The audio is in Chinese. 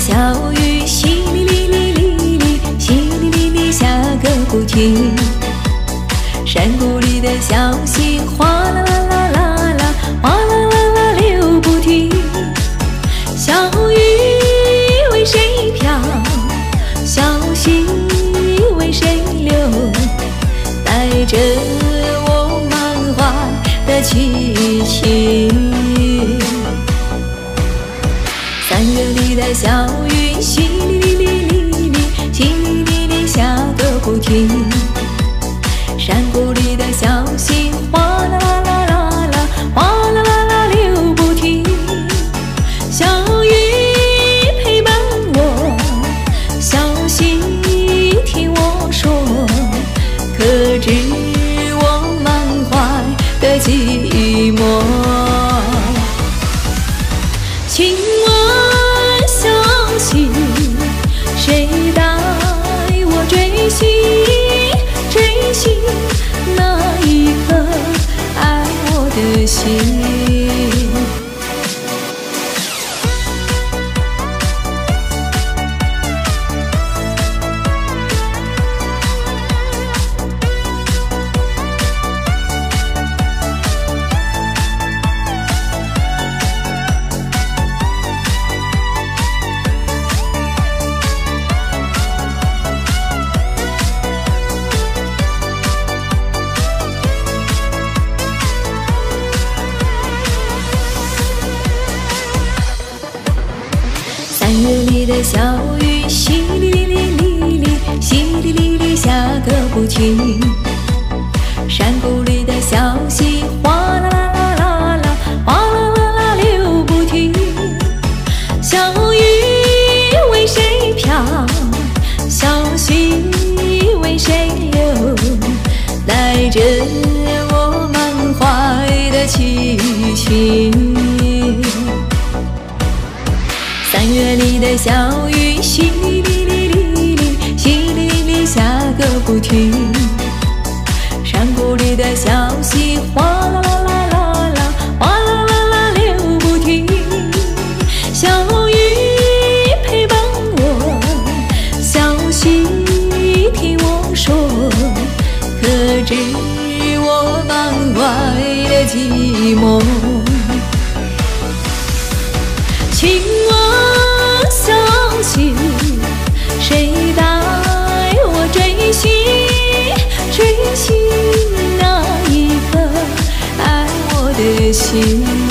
小雨淅沥沥沥沥沥，淅沥沥沥下个不停。山谷里的小溪哗啦啦啦啦啦，哗啦啦啦流不停。小雨为谁飘？小溪为谁流？带着我满怀的激情。小雨情小雨淅沥沥沥沥沥，淅沥沥沥下个不停。山谷里的小溪哗啦啦啦啦啦，哗啦啦啦流不停。小雨为谁飘？小溪为谁流？带着我满怀的激情。里的小雨淅沥沥沥沥，淅沥沥下个不停。山谷里的小溪情。